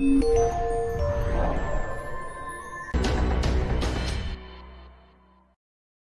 you